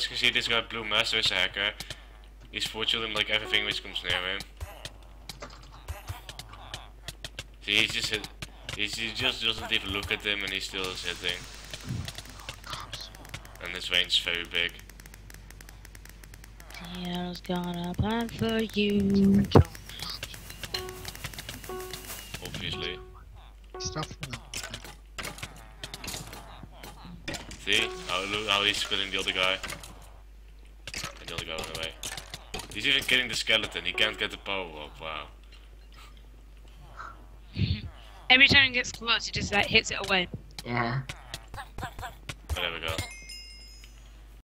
guys can see, this guy Blue Master is a hacker. He's fortunate like everything which comes near him. See, he's just hit, he's, he just doesn't even look at them and he still is hitting. And his range is very big. Daniel's gonna plan for you. Obviously. Stuff now. See how how he's killing the other guy. And the other away. He's even killing the skeleton. He can't get the power up. Wow. Every time he gets close, he just like hits it away. Yeah.